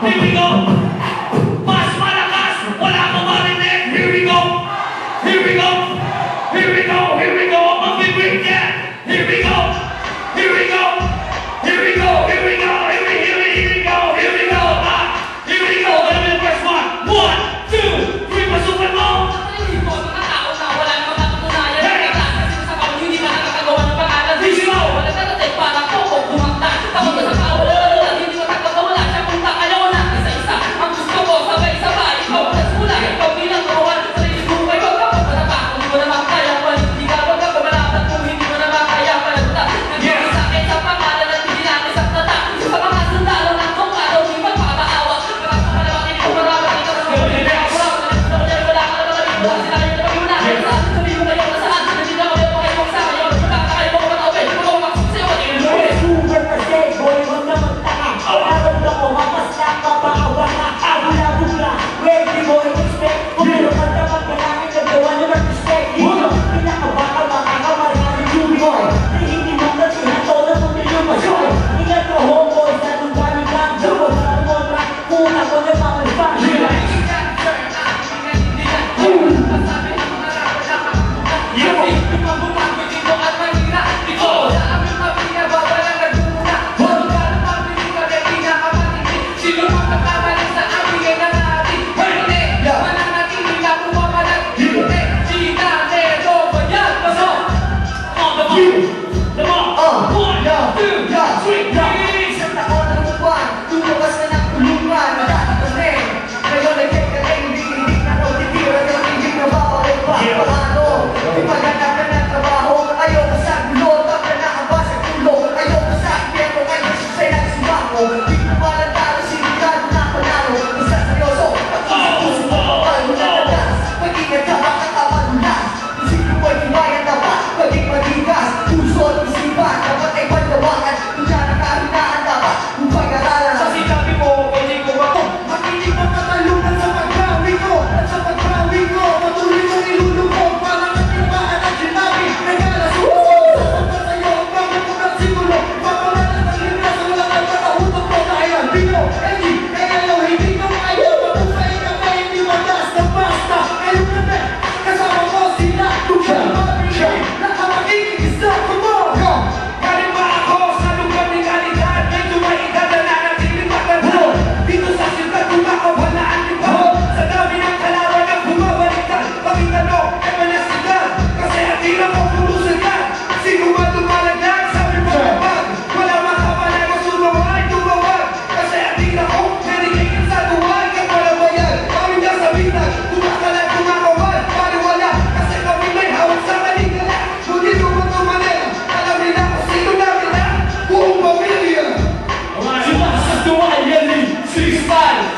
Here we go!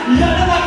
Yeah,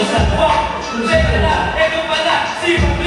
Ustaz Wah, Ustaz Wah, Ustaz